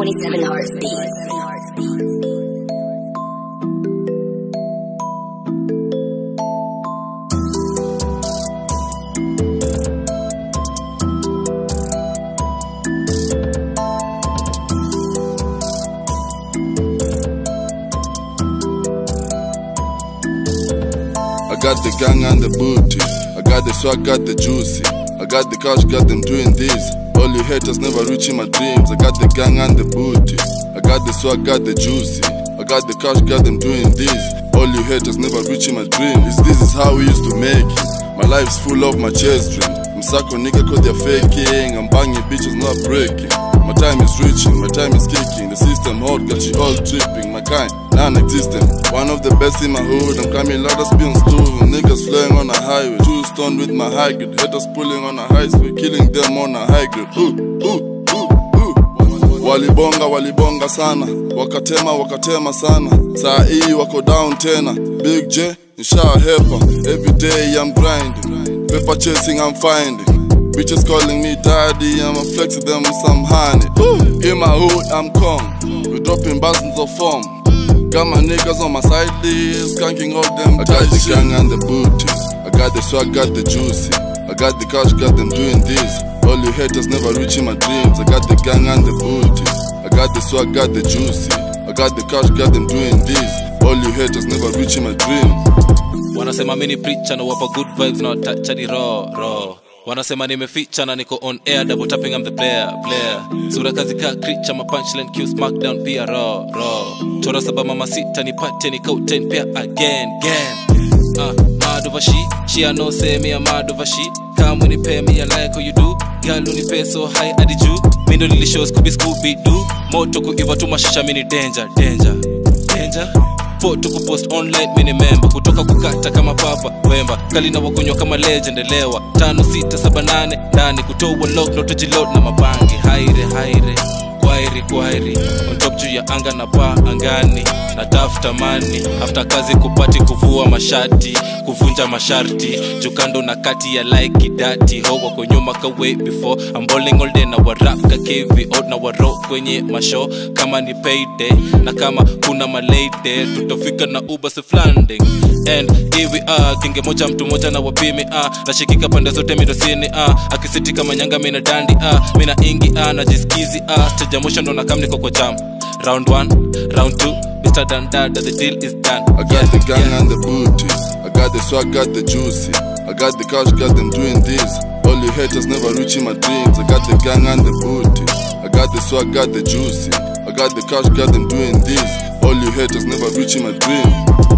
27 Hearts Beats. I got the gang and the booty. I got the swag, got the juicy. I got the cash, got them doing this. All you haters never reaching my dreams. I got the gang and the booty. I got the swag, got the juicy. I got the cash, got them doing this. All you haters never reaching my dreams. This is how we used to make it. My life's full of my chest dreams. I'm suck on nigga cause they're faking. I'm banging bitches, not breaking. My time is reaching, my time is kicking. The system hot, got you all tripping. Kind, non-existent. One of the best in my hood. I'm coming loud as being stool. Niggas flying on a highway. Two stone with my high grade. Haters pulling on a high speed, killing them on a high grade. Ooh, ooh, ooh, ooh. Walibonga, walibonga sana. Wakatema, wakatema sana. Saa hii wako down tena. Big Jay, nishahepa. Every day I'm grinding. Paper chasing, I'm finding. Bitches calling me daddy, I'ma flex them with some honey. In my hood, I'm calm. We dropping basins of form. Got my niggas on my side list, skanking all them. I got the gang and the booty. I got the swag, got the juicy. I got the cash, got them doing this. All you haters never reaching my dreams. I got the gang and the booty. I got the swag, got the juicy. I got the cash, got them doing this. All you haters never reaching my dreams. wanasema mini preacher na wapa good vibes na watacha ni raw raw wanasema nimeficha na niko on air double tapping I'm the player player. Sura kazi ka creature ma punchline Q smackdown pia raw raw. Chora saba mama sita nipate ni ten pia again again. Uh, mad over she I know say me a mad over she come when you pay me I like how you do. Girl you pay so high adi juu mi ndo nilishow Scooby Scooby do. Moto kuiva tu mashisha mini danger danger danger 4 tukupost online minimemba kutoka kukata kama papa wemba. Kalina wakunywa kama legend elewa. 5 6 7 8 8 kutoa lock notojilot na mabangi haire haire kwairi kwairi on top juu ya anga na paa angani. Na tafuta mani after kazi kupati kuvua mashati kuvunja masharti. Jukando na kati ya like dati. Ho wako nyuma ka way before. I'm balling all day na warap ka KV out na waro kwenye masho kama ni payday na kama kuna malate tutafika na uba si flanding and here we are kinge moja mtu moja na wapimi ah. Nashikika pande zote midosini ah. Akisiti kama nyanga mina dandi ah. Mina ingi ah. Na jisikizi ah stage mwisho ndo nakam niko kwa jam round 1 round 2 Mr. Dandada the deal is done I got the gang and the booty. I got the swag, got the juicy. I got the cash, got them doing this. All you haters never reaching my dreams. I got the gang and the booty. I got the swag, got the juicy. I got the cash, got them doing this. All you haters never reaching my dreams.